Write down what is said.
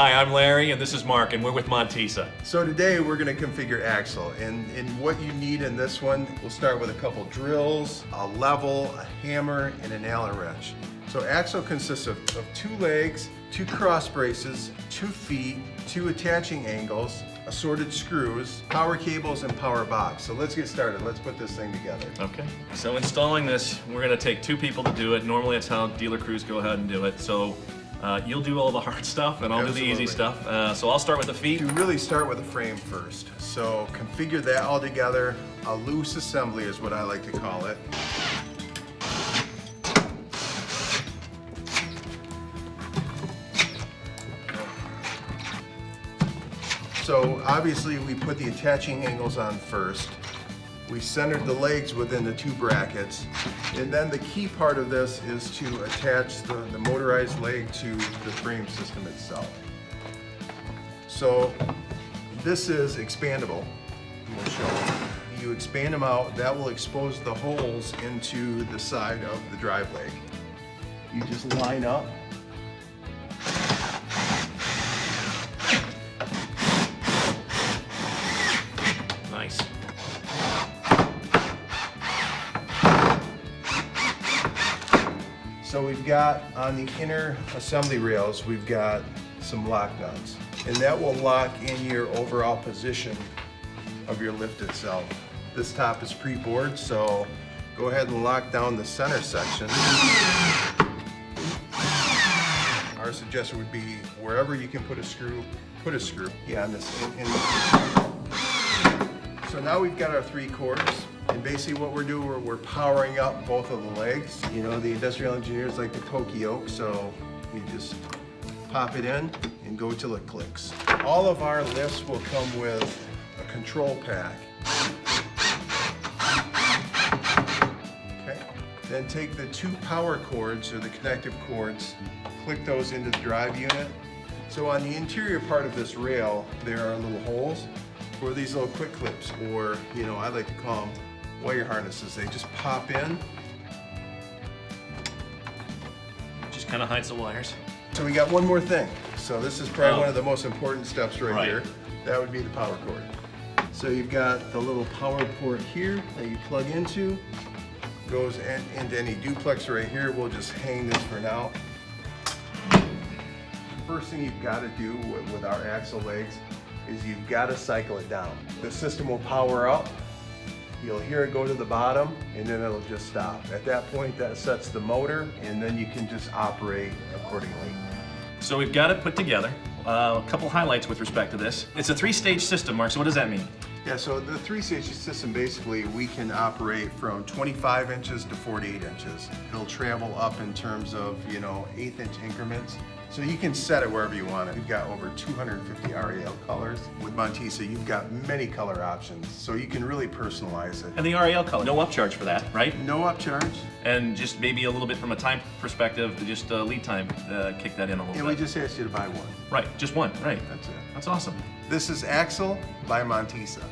Hi, I'm Larry, and this is Mark, and we're with Montisa. So today we're going to configure Axl, and, and what you need in this one, we'll start with a couple drills, a level, a hammer, and an Allen wrench. So Axl consists of, of two legs, two cross braces, two feet, two attaching angles, assorted screws, power cables, and power box. So let's get started. Let's put this thing together. Okay. So installing this, we're gonna take two people to do it. Normally that's how dealer crews go ahead and do it. So uh, you'll do all the hard stuff and I'll do the easy stuff. Uh, so I'll start with the feet. You really start with the frame first. So configure that all together. A loose assembly is what I like to call it. So obviously we put the attaching angles on first. We centered the legs within the two brackets. And then the key part of this is to attach the, the motorized leg to the frame system itself. So this is expandable. We'll show you. You expand them out, that will expose the holes into the side of the drive leg. You just line up So we've got on the inner assembly rails, we've got some lock nuts. And that will lock in your overall position of your lift itself. This top is pre-bored, so go ahead and lock down the center section. Our suggestion would be wherever you can put a screw, put a screw. Yeah, in this. In, in so now we've got our three cores. And basically what we're doing, we're, we're powering up both of the legs. You know, the industrial engineers like the poka-yoke, so you just pop it in and go till it clicks. All of our lifts will come with a control pack. Okay, then take the two power cords or the connective cords, click those into the drive unit. So on the interior part of this rail, there are little holes for these little quick clips, or, you know, I like to call them wire harnesses. They just pop in. Just kind of hides the wires. So we got one more thing. So this is probably oh. one of the most important steps right, right, here. That would be the power cord. So you've got the little power port here that you plug into. Goes in, into any duplex right here. We'll just hang this for now. First thing you've got to do with, with our Axl legs is you've got to cycle it down. The system will power up You'll hear it go to the bottom and then it'll just stop. At that point, that sets the motor and then you can just operate accordingly. So we've got it put together. Uh, a couple highlights with respect to this. It's a three-stage system, Mark, so what does that mean? Yeah, so the three-stage system, basically, we can operate from 25 inches to 48 inches. It'll travel up in terms of, you know, eighth inch increments. So you can set it wherever you want it. We've got over 250 RAL colors. With Montisa, you've got many color options, so you can really personalize it. And the RAL color, no upcharge for that, right? No upcharge. And just maybe a little bit from a time perspective, just uh, lead time, uh, kick that in a little yeah, bit. we just asked you to buy one. Right, just one, right. That's it. That's awesome. This is Axl by Montisa.